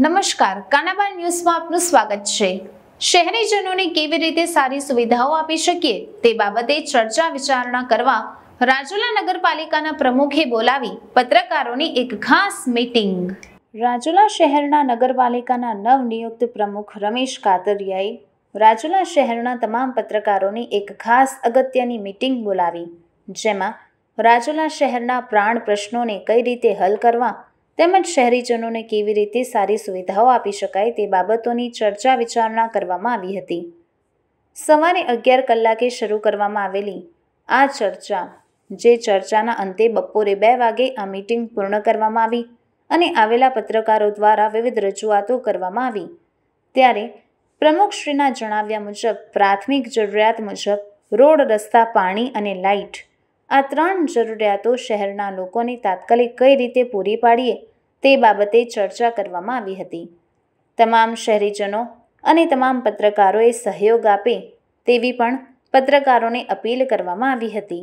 નમસ્કાર, કાનાબાન ન્યૂઝમાં આપનું સ્વાગત છે. શહેરીજનોને કેવી રીતે સારી સુવિધાઓ આપી શકીએ તે બાબતે ચર્ચા વિચારણા કરવા રાજુલા નગરપાલિકાના પ્રમુખે બોલાવી પત્રકારોની એક ખાસ મીટિંગ. રાજુલા શહેરના નગરપાલિકાના નવનિયુક્ત પ્રમુખ રમેશ કાતરિયાએ રાજુલા શહેરના તમામ પત્રકારોની એક ખાસ અગત્યની મીટિંગ બોલાવી, જેમાં રાજુલા શહેરના પ્રાણ પ્રશ્નોને કઈ રીતે હલ કરવા તેમજ શહેરીજનોને કેવી રીતે સારી સુવિધાઓ આપી શકાય તે બાબતોની ચર્ચા વિચારણા કરવામાં આવી હતી. સવારે અગિયાર કલાકે શરૂ કરવામાં આવેલી આ ચર્ચા, જે ચર્ચાના અંતે બપોરે બે વાગે આ મીટિંગ પૂર્ણ કરવામાં આવી અને આવેલા પત્રકારો દ્વારા વિવિધ રજૂઆતો કરવામાં આવી. ત્યારે પ્રમુખશ્રીના જણાવ્યા મુજબ, પ્રાથમિક જરૂરિયાત મુજબ રોડ, રસ્તા, પાણી અને લાઇટ આ ત્રણ જરૂરિયાતો શહેરના લોકોને તાત્કાલિક કઈ રીતે પૂરી પાડીએ તે બાબતે ચર્ચા કરવામાં આવી હતી. તમામ શહેરીજનો અને તમામ પત્રકારોએ સહયોગ આપે તેવી પણ પત્રકારોને અપીલ કરવામાં આવી હતી.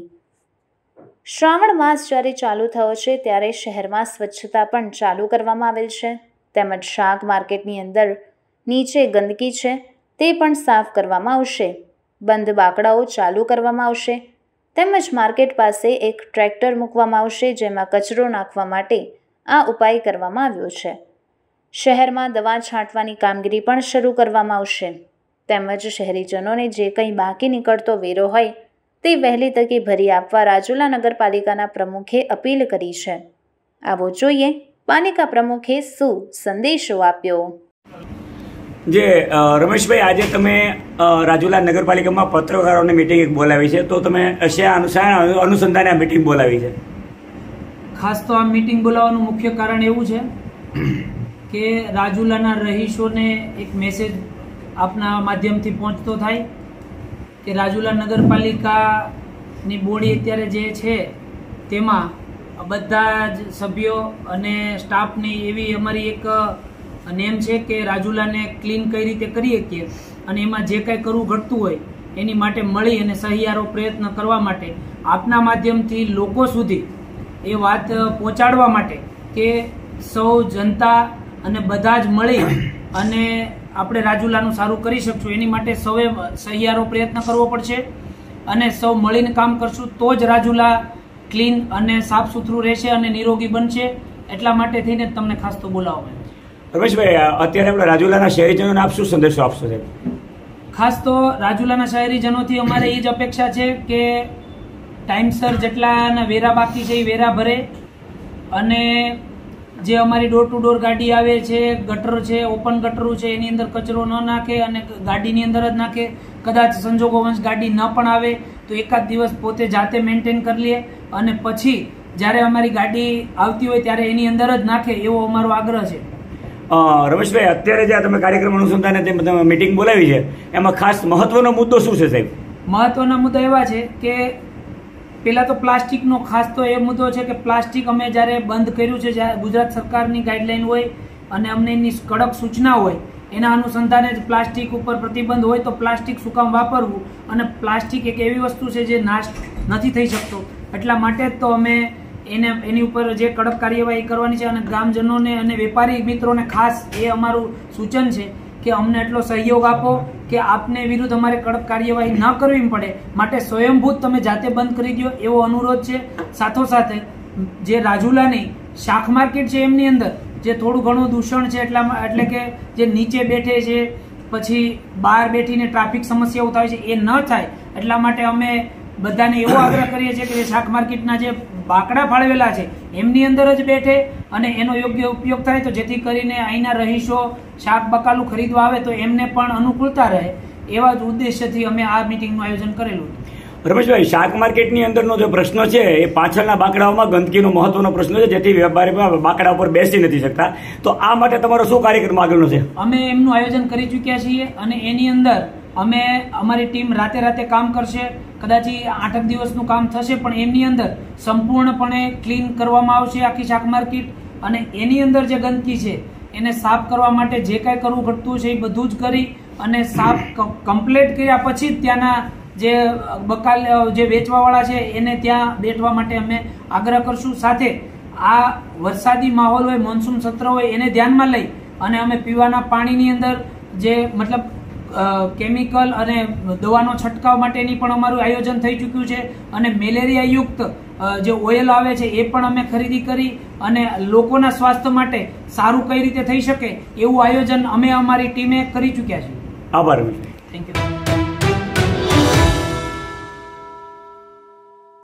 શ્રાવણ માસ જ્યારે ચાલુ થયો છે ત્યારે શહેરમાં સ્વચ્છતા પણ ચાલુ કરવામાં આવેલ છે. તેમજ શાક માર્કેટની અંદર નીચે ગંદકી છે તે પણ સાફ કરવામાં આવશે. બંધ બાકડાઓ ચાલુ કરવામાં આવશે. તેમજ માર્કેટ પાસે એક ટ્રેક્ટર મૂકવામાં આવશે જેમાં કચરો નાખવા માટે આ ઉપાય કરવામાં આવ્યો છે. શહેરમાં દવા છાંટવાની કામગીરી પણ શરૂ કરવામાં આવશે. તેમજ શહેરીજનોને જે કંઈ બાકી નીકળતો વેરો હોય, તે વહેલી તકે ભરી આપવા રાજુલા નગરપાલિકાના પ્રમુખે અપીલ કરી છે. આવો જોઈએ, પાલિકા પ્રમુખે શું સંદેશો આપ્યો? જે રમેશભાઈ, આજે તમે રાજુલા નગરપાલિકામાં પત્રકારોની મિટિંગ બોલાવી છે. તો તમે શા અનુસાર અનુસંધાને આ મિટિંગ બોલાવી છે? ખાસ તો આ મીટિંગ બોલાવવાનું મુખ્ય કારણ એવું છે કે રાજુલાના રહીશોને એક મેસેજ આપના માધ્યમથી પહોંચતો થાય કે રાજુલા નગરપાલિકાની બોડી અત્યારે જે છે તેમાં બધા જ સભ્યો અને સ્ટાફની એવી અમારી એક નેમ છે કે રાજુલાને ક્લીન કઈ રીતે કરી શકીએ અને એમાં જે કાંઈ કરવું ઘટતું હોય એની માટે મળી અને સહિયારો પ્રયત્ન કરવા માટે આપના માધ્યમથી લોકો સુધી એ વાત પહોંચાડવા માટે કે સૌ જનતા અને બધા જ મળી અને આપણે રાજુલાનું સારું કરી શકશું. એની માટે સૌએ સહિયારો પ્રયત્ન કરવો પડશે અને સૌ મળીને કામ કરશું. તો જ રાજુલા ક્લીન અને સાફ સુથરું રહેશે અને નિરોગી બનશે. એટલા માટે થઈને તમને ખાસ તો બોલાવો. રમેશભાઈ અત્યારે આપણે રાજુલાના શહેરીજનોને આપ શું સંદેશો આપશો ખાસ તો રાજુલાના શહેરીજનોથી અમારે એ જ અપેક્ષા છે કે ટાઈમસર જેટલાના વેરા બાકી છે એ વેરા ભરે. અને જે અમારી ડોર ટુ ડોર ગાડી આવે છે ગટર છે ઓપન ગટરો છે એની અંદર કચરો ન નાખે અને ગાડીની અંદર જ નાખે. કદાચ સંજોગોવંશ ગાડી ન પણ આવે તો એકાદ દિવસ પોતે જાતે મેન્ટેન કરી લે. અને પછી જ્યારે અમારી ગાડી આવતી હોય ત્યારે એની અંદર જ નાખે એવો અમારો આગ્રહ છે. રમેશભાઈ અત્યારે જે તમે કાર્યક્રમ અનુસંધાને તમે મિટિંગ બોલાવી છે એમાં ખાસ મહત્વનો મુદ્દો શું છે સાહેબ? મહત્વના મુદ્દા એવા છે કે પેલા તો પ્લાસ્ટિકનો ખાસ તો એ મુદ્દો છે કે પ્લાસ્ટિક અમે જ્યારે બંધ કર્યું છે જ્યારે ગુજરાત સરકારની ગાઈડલાઈન હોય અને અમને એની કડક સૂચના હોય, એના અનુસંધાને જ પ્લાસ્ટિક ઉપર પ્રતિબંધ હોય તો પ્લાસ્ટિક શું કામ વાપરવું? અને પ્લાસ્ટિક એક એવી વસ્તુ છે જે નાશ નથી થઈ શકતો. એટલા માટે જ તો અમે એને, એની ઉપર જે કડક કાર્યવાહી કરવાની છે અને ગ્રામજનોને અને વેપારી મિત્રોને ખાસ એ અમારું સૂચન છે કે અમને એટલો સહયોગ આપો કે આપને વિરુદ્ધ અમારે કડક કાર્યવાહી ન કરવી પડે. માટે સ્વયંભૂત તમે જાતે બંધ કરી દો એવો અનુરોધ છે. સાથોસાથે, જે રાજુલાની શાક માર્કેટ છે એમની અંદર, જે થોડું ઘણું દૂષણ છે એટલા એટલે કે જે નીચે બેઠે છે, પછી બહાર બેઠીને ટ્રાફિક સમસ્યાઓ થાય છે, એ ન થાય. એટલા માટે અમે બધાને એવો આગ્રહ કરીએ છીએ કે જે શાક માર્કેટના જે બાકડા ફાળવેલા છે, એમની અંદર જ બેઠે અને એનો યોગ્ય ઉપયોગ થાય તો જેથી કરીને અહીંના રહીશો શાક બકાલું ખરીદવા આવે તો એમને પણ અનુકૂળતા રહે. એવા જ ઉદ્દેશ્યથી અમે આ મિટિંગનું આયોજન કરેલું રમેશભાઈ શાક માર્કેટની અંદરનો જે પ્રશ્ન છે એ પાછળના બાકડાઓમાં ગંદકીનો મહત્વનો પ્રશ્ન છે જેથી વેપારી બાકડા ઉપર બેસી નથી શકતા. તો આ માટે તમારો શું કાર્યક્રમ આગળનો છે? અમે એમનું આયોજન કરી ચૂક્યા છીએ અને એની અંદર અમે અમારી ટીમ રાતે રાતે કામ કરશે. કદાચ આઠક દિવસનું કામ થશે, પણ એમની અંદર સંપૂર્ણપણે ક્લીન કરવામાં આવશે આખી શાક માર્કેટ. અને એની અંદર જે ગંદકી છે, એને સાફ કરવા માટે જે કાંઈ કરવું ઘટતું છે એ બધું જ કરી અને સાફ કમ્પ્લીટ કર્યા પછી જ ત્યાંના જે બકાલ, જે વેચવાવાળા છે, એને ત્યાં બેઠવા માટે અમે આગ્રહ કરશું. સાથે આ વરસાદી માહોલ હોય મોન્સૂન સત્ર હોય, એને ધ્યાનમાં લઈ અને અમે પીવાના પાણીની અંદર જે, મતલબ કેમિકલ અને દવાનો છંટકાવ માટેની પણ અમારું આયોજન થઈ ચૂક્યું છે. અને મેલેરિયા યુક્ત જે ઓઇલ આવે છે એ પણ અમે ખરીદી કરી અને લોકોના સ્વાસ્થ્ય માટે સારું કઈ રીતે થઈ શકે એવું આયોજન અમે અમારી ટીમે કરી ચૂક્યા છીએ આભાર થેન્ક યુ